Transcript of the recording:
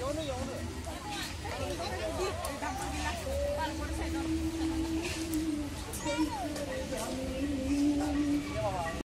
有呢有呢。